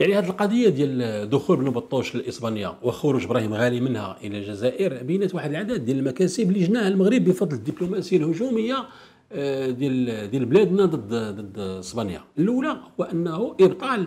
يعني هذه القضية ديال دخول بن بطوش لإسبانيا وخروج إبراهيم غالي منها إلى الجزائر بينت واحد العدد ديال المكاسب اللي جناها المغرب بفضل الدبلوماسية الهجومية آه، ديال ديال بلادنا ضد ضد إسبانيا. الأولى هو أنه إبطال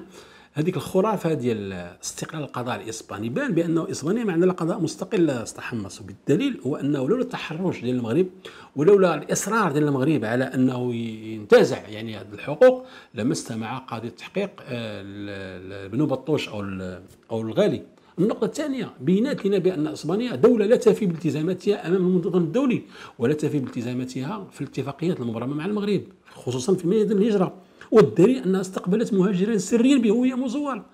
هذيك الخرافة ديال استقلال القضاء الإسباني. بان بأنه إسبانيا ما عندها قضاء مستقل استحمص وبالدليل هو أنه لولا التحرش ديال المغرب ولولا الإصرار ديال المغرب على أنه ينتزع يعني هذه الحقوق لما استمع قاضي التحقيق آه، بنو بطوش أو أو الغالي. النقطة الثانية بينات لنا بأن إسبانيا دولة لا تفي بالتزاماتها أمام المنظم الدولي ولا تفي بالتزاماتها في الاتفاقيات المبرمة مع المغرب خصوصا في ميدان الهجرة. والدليل أنها استقبلت مهاجرين سريا بهوية مزوره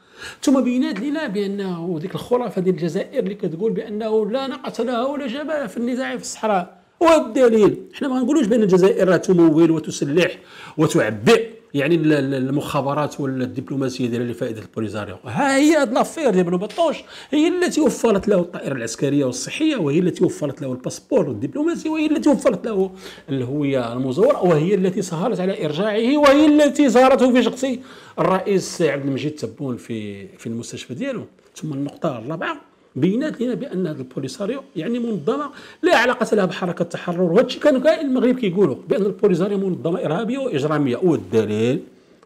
ثم بينات لنا بأنه ديك الخرافة ديال الجزائر اللي كتقول بأنه لا ناقه لها ولا جبل في النزاع في الصحراء. والدليل حنا ما نقولوش بأن الجزائر تمول وتسلح وتعبئ. يعني المخابرات والدبلوماسية ديالها لفائده البوليزاريو. ها هي هاد l'affaire ديال بطوش هي التي وفرت له الطائرة العسكرية والصحية وهي التي وفرت له الباسبور الدبلوماسي وهي التي وفرت له الهوية المزورة وهي التي سهرت على إرجاعه وهي التي سهرته في شخص الرئيس عبد المجيد تبون في في المستشفى ديالو. ثم النقطة الرابعة. بينات لنا بأن البوليساريو يعني منظمة لا علاقة لها بحركة التحرر وهذا الشيء كانوا كاين المغرب كيقولوا بأن البوليساريو منظمة إرهابية وإجرامية. والدليل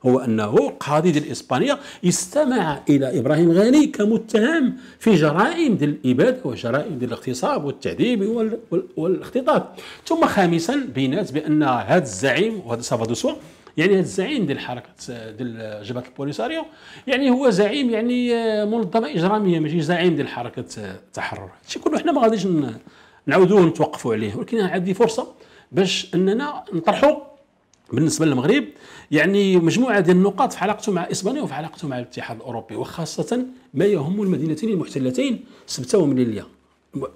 هو أنه قاضي ديال إسبانيا استمع إلى إبراهيم غالي كمتهم في جرائم ديال الإبادة وجرائم ديال الاغتصاب والتعذيب والإختطاف. ثم خامسا بينات بأن هذا الزعيم وهذا سافادوسوا يعني هذا الزعيم ديال حركه ديال جبهة البوليساريو. يعني هو زعيم يعني آه، منظمه إجرامية ماشي زعيم ديال حركة التحرر. هادشي كله حنا ما غاديش نعاودوه نتوقفوا عليه. ولكن هذه فرصة باش أننا نطرحوا بالنسبة للمغرب يعني مجموعة ديال النقاط في علاقته مع إسبانيا وفي علاقته مع الاتحاد الأوروبي وخاصة ما يهم المدينتين المحتلتين سبته ومليليه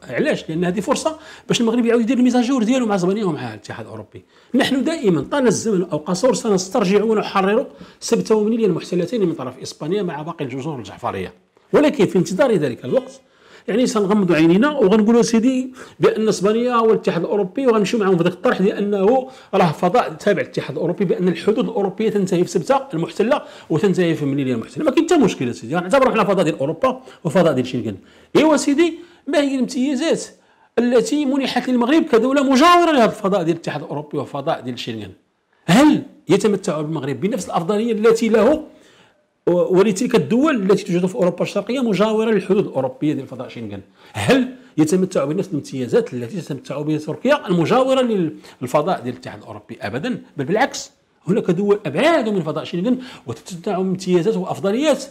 علاش؟ لأن هذه فرصة باش المغرب يعاود يدير الميزاجور ديالو مع اسبانيا ومع الاتحاد الأوروبي. نحن دائما طال الزمن أو قصور سنسترجع ونحرر سبته ومنيلية المحتلتين من طرف إسبانيا مع باقي الجزر الجعفرية. ولكن في انتظار ذلك الوقت يعني سنغمضوا عينينا وغنقولوا سيدي بأن إسبانيا والاتحاد الأوروبي وغنمشيو معهم في ذاك الطرح لأنه راه فضاء تابع للاتحاد الأوروبي بأن الحدود الأوروبية تنتهي في سبتة المحتلة وتنتهي في منيلية المحتلة. ما كاين حتى مشكل سيدي؟ غنعتبروا حنا فضاء ديال أوروبا وفضاء ديال شنغن. إيوا سيدي ما هي الامتيازات التي منحت للمغرب كدولة مجاورة لهذا الفضاء ديال الاتحاد الأوروبي وفضاء ديال شنغن. هل يتمتع المغرب بنفس الأفضلية التي له ولتلك الدول التي توجد في أوروبا الشرقية مجاورة للحدود الأوروبية ديال فضاء شنغن؟ هل يتمتع بنفس الامتيازات التي تتمتع بها تركيا المجاورة للفضاء ديال الاتحاد الأوروبي؟ ابدا بل بالعكس هناك دول ابعاد من فضاء شنغن وتتمتع بامتيازات وأفضليات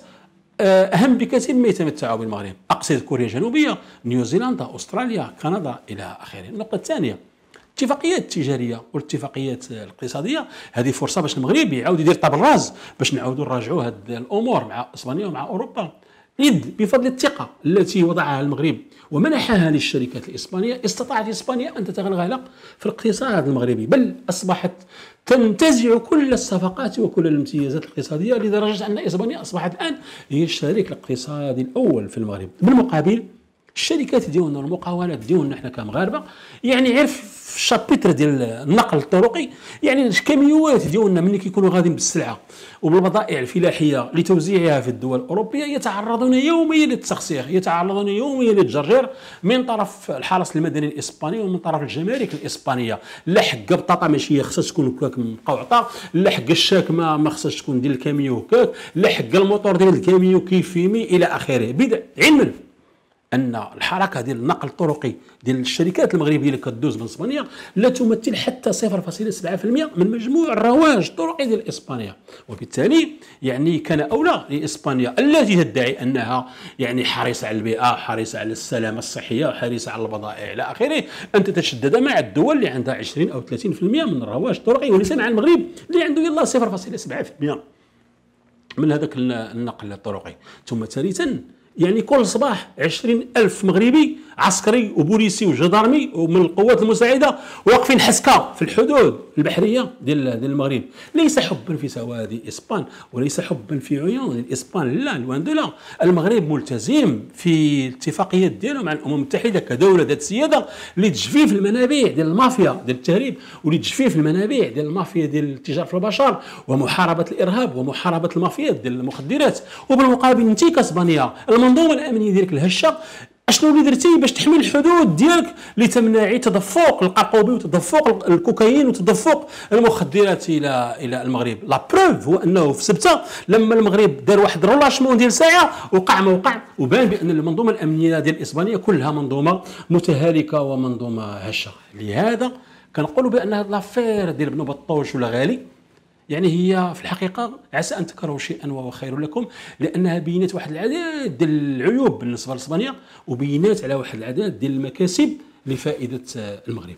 آه، أهم بكثير مما يتمتع بالمغرب. أقصد كوريا الجنوبية نيوزيلندا أستراليا كندا إلى آخره. النقطة الثانية الاتفاقيات التجاريه والاتفاقيات الاقتصادية. هذه فرصة باش المغرب يعاود يدير طاب الراس باش نعاودوا نراجعوا هذه الأمور مع إسبانيا ومع أوروبا. إذ بفضل الثقة التي وضعها المغرب ومنحها للشركات الإسبانية. استطاعت إسبانيا أن تتغلغل في الاقتصاد المغربي بل أصبحت تنتزع كل الصفقات وكل الامتيازات الاقتصادية لدرجة أن إسبانيا أصبحت الآن هي الشريك الاقتصادي الأول في المغرب. بالمقابل الشركات ديالنا والمقاولات ديالنا إحنا كمغاربة يعني عرف في الشابيتر ديال النقل الطرقي يعني الكاميوات ديالنا ملي كيكونوا غاديين بالسلعة وبالبضائع الفلاحية لتوزيعها في الدول الأوروبية يتعرضون يوميا للتسخسير يتعرضون يوميا للجرجير من طرف الحرس المدني الإسباني ومن طرف الجمارك الإسبانية. لا حق بطاطا ماشي خصها تكون هكاك مقوعطة لا حق الشاك ما خصهاش تكون ديال الكاميو هكاك لا حق الموتور ديال الكاميو كيفيمي إلى آخره. علما. أن الحركة ديال النقل الطرقي ديال الشركات المغربية اللي كدوز من إسبانيا لا تمثل حتى 0.7% من مجموع الرواج الطرقي ديال إسبانيا. وبالتالي يعني كان أولى لإسبانيا التي تدعي أنها يعني حريصة على البيئة حريصة على السلامة الصحية حريصة على البضائع إلى آخره. ان تتشدد مع الدول اللي عندها 20 أو 30% من الرواج الطرقي وليس مع المغرب اللي عنده يلا 0.7% من هذاك النقل الطرقي. ثم ثالثا يعني كل صباح عشرين ألف مغربي عسكري وبوليسي وجدارمي ومن القوات المساعدة واقفين حسكة في الحدود البحرية ديال ديال المغرب. ليس حبا في سواد إسبان وليس حبا في عيون الإسبان. لا لوان دو لا. المغرب ملتزم في الاتفاقيات ديالو مع الأمم المتحدة كدولة ذات سيادة لتجفيف المنابع ديال المافيا ديال التهريب ولتجفيف المنابع ديال المافيا ديال التجاره في البشر ومحاربة الإرهاب ومحاربة المافيا ديال المخدرات. وبالمقابل انت كاسبانيا المنظومة الأمنية ديالك الهشه أشنو اللي درتي باش تحمي الحدود ديالك لتمنعي تدفق القرقوبي وتدفق الكوكايين وتدفق المخدرات إلى إلى المغرب. لا بروف هو أنه في سبتة لما المغرب دار واحد رولاشمون ديال ساعة وقع ما وقع وبان بأن المنظومة الأمنية ديال إسبانيا كلها منظومة متهالكة ومنظومة هشة. لهذا كنقولوا بأن هذه لافير ديال بنو بطوش ولا غالي يعني هي في الحقيقة عسى أن تكرهوا شيئا وهو خير لكم لأنها بينت واحد العدد ديال العيوب بالنسبة لإسبانيا وبينات على واحد العدد ديال المكاسب لفائدة المغرب.